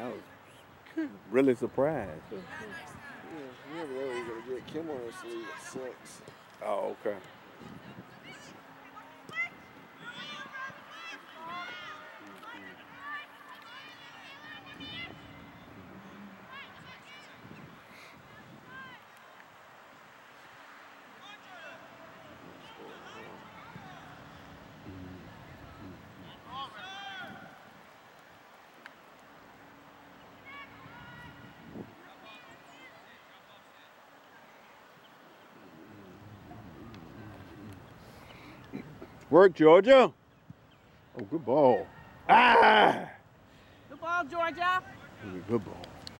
I was really surprised. Yeah, you never know what you're gonna get. Kim us to leave at six. Oh, okay. Work, Georgia. Oh, good ball. Ah! Good ball, Georgia. Good ball.